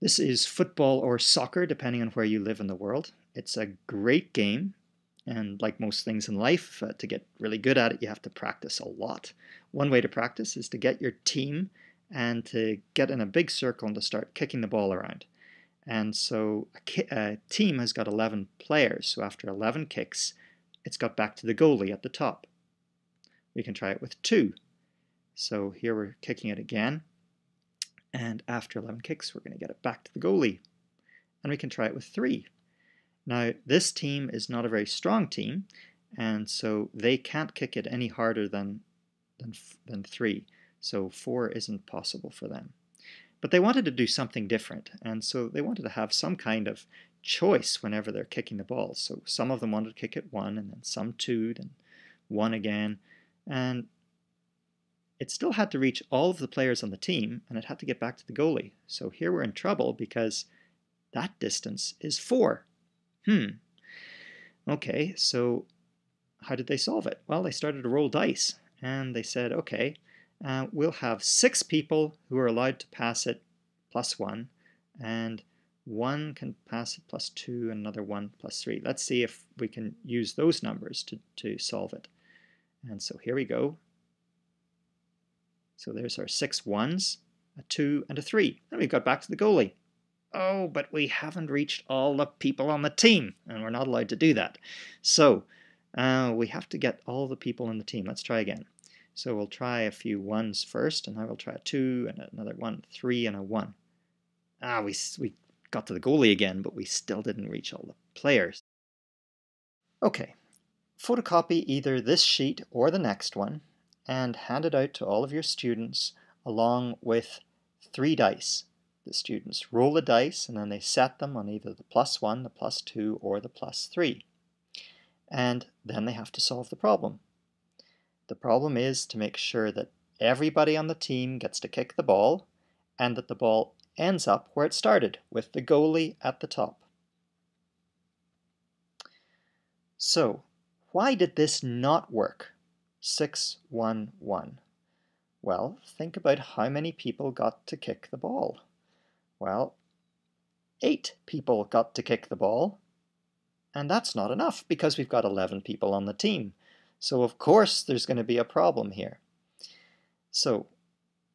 This is football or soccer, depending on where you live in the world. It's a great game, and like most things in life, uh, to get really good at it, you have to practice a lot. One way to practice is to get your team and to get in a big circle and to start kicking the ball around. And so a, a team has got 11 players, so after 11 kicks, it's got back to the goalie at the top. We can try it with two. So here we're kicking it again. And after 11 kicks, we're going to get it back to the goalie. And we can try it with three. Now, this team is not a very strong team, and so they can't kick it any harder than, than, than three. So four isn't possible for them. But they wanted to do something different, and so they wanted to have some kind of choice whenever they're kicking the ball. So some of them wanted to kick it one, and then some two, and one again. And it still had to reach all of the players on the team and it had to get back to the goalie. So here we're in trouble because that distance is four. Hmm. Okay, so how did they solve it? Well, they started to roll dice and they said, okay, uh, we'll have six people who are allowed to pass it plus one, and one can pass it plus two, another one plus three. Let's see if we can use those numbers to, to solve it. And so here we go. So there's our six ones, a two, and a three. And we've got back to the goalie. Oh, but we haven't reached all the people on the team, and we're not allowed to do that. So uh, we have to get all the people on the team. Let's try again. So we'll try a few ones first, and I will try a two, and another one, three, and a one. Ah, we, we got to the goalie again, but we still didn't reach all the players. Okay, photocopy either this sheet or the next one, and hand it out to all of your students along with three dice. The students roll the dice and then they set them on either the plus one, the plus two, or the plus three. And then they have to solve the problem. The problem is to make sure that everybody on the team gets to kick the ball and that the ball ends up where it started, with the goalie at the top. So, why did this not work? 611. Well, think about how many people got to kick the ball. Well, eight people got to kick the ball, and that's not enough because we've got 11 people on the team. So of course there's going to be a problem here. So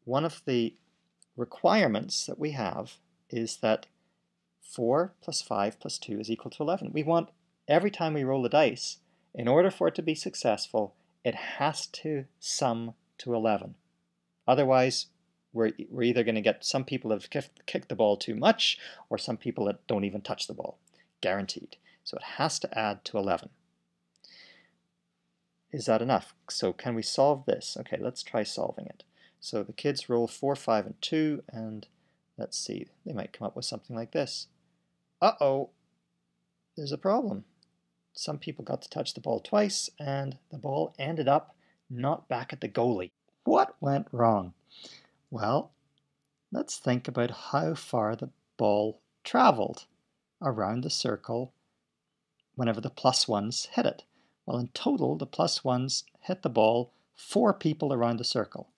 one of the requirements that we have is that 4 plus 5 plus 2 is equal to 11. We want every time we roll the dice, in order for it to be successful, it has to sum to 11. Otherwise, we're, we're either going to get some people that have kicked the ball too much or some people that don't even touch the ball. Guaranteed. So it has to add to 11. Is that enough? So can we solve this? Okay, let's try solving it. So the kids roll 4, 5, and 2, and let's see, they might come up with something like this. Uh-oh, there's a problem. Some people got to touch the ball twice, and the ball ended up not back at the goalie. What went wrong? Well, let's think about how far the ball traveled around the circle whenever the plus ones hit it. Well, in total, the plus ones hit the ball four people around the circle.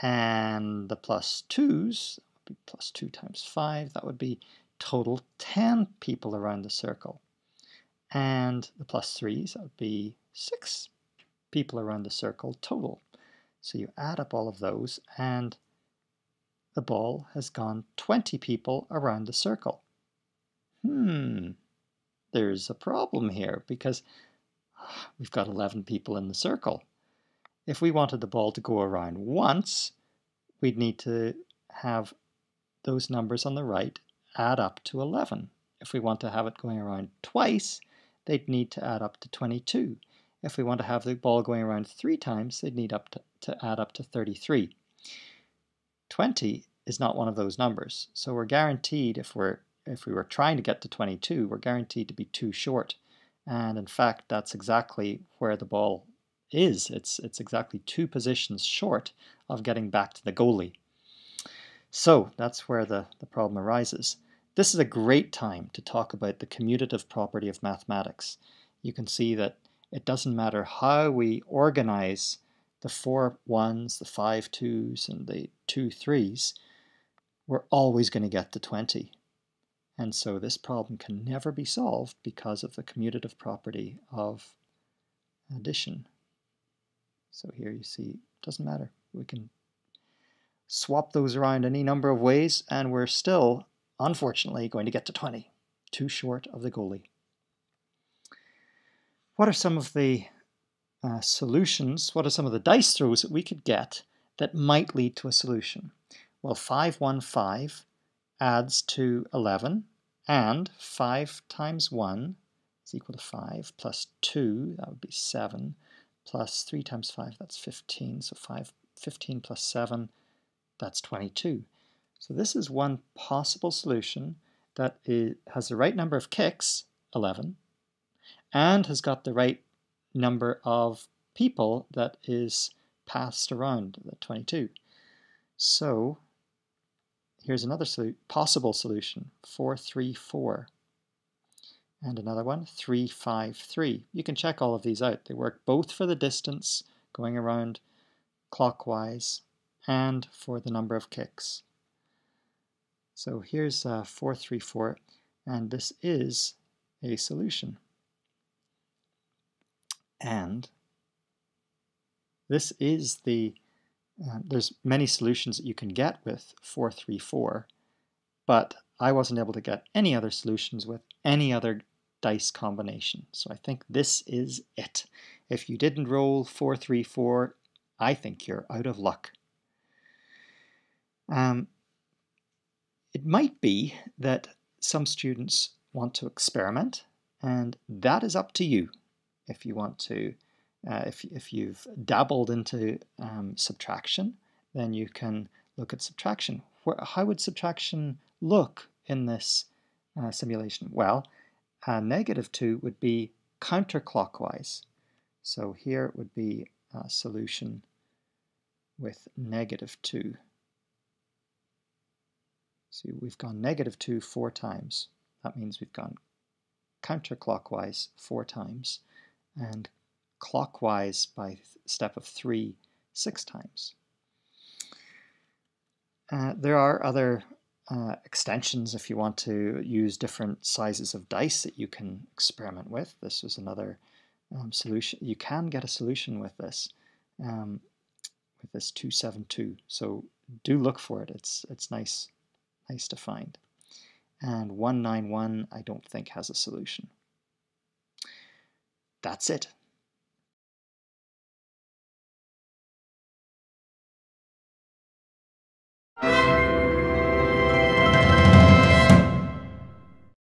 And the plus twos, plus two times five, that would be total 10 people around the circle. And the plus threes, that would be six people around the circle total. So you add up all of those and the ball has gone 20 people around the circle. Hmm, there's a problem here because we've got 11 people in the circle. If we wanted the ball to go around once, we'd need to have those numbers on the right add up to 11. If we want to have it going around twice, they'd need to add up to 22. If we want to have the ball going around three times, they'd need up to, to add up to 33. 20 is not one of those numbers, so we're guaranteed if we're if we were trying to get to 22, we're guaranteed to be too short. And in fact, that's exactly where the ball is. It's, it's exactly two positions short of getting back to the goalie. So that's where the, the problem arises. This is a great time to talk about the commutative property of mathematics. You can see that it doesn't matter how we organize the four ones, the five twos, and the two threes. we're always going to get to 20. And so this problem can never be solved because of the commutative property of addition. So here you see, it doesn't matter. We can swap those around any number of ways and we're still, unfortunately, going to get to 20. Too short of the goalie. What are some of the uh, solutions? What are some of the dice throws that we could get that might lead to a solution? Well, 515 adds to 11, and 5 times 1 is equal to 5, plus 2, that would be 7, plus 3 times 5, that's 15, so 5, 15 plus 7, that's 22. So this is one possible solution that has the right number of kicks, 11, and has got the right number of people that is passed around, the 22. So Here's another possible solution, 434. And another one, 353. You can check all of these out. They work both for the distance going around clockwise and for the number of kicks. So here's uh, 434, and this is a solution. And this is the uh, there's many solutions that you can get with 434, but I wasn't able to get any other solutions with any other dice combination. So I think this is it. If you didn't roll 434, I think you're out of luck. Um, it might be that some students want to experiment, and that is up to you if you want to uh, if, if you've dabbled into um, subtraction, then you can look at subtraction. Where, how would subtraction look in this uh, simulation? Well, uh, negative 2 would be counterclockwise. So here it would be a solution with negative 2. See, we've gone negative 2 four times. That means we've gone counterclockwise four times and clockwise by step of three six times. Uh, there are other uh, extensions if you want to use different sizes of dice that you can experiment with. This was another um, solution. You can get a solution with this, um, with this 272. So do look for it. It's, it's nice, nice to find. And 191 I don't think has a solution. That's it.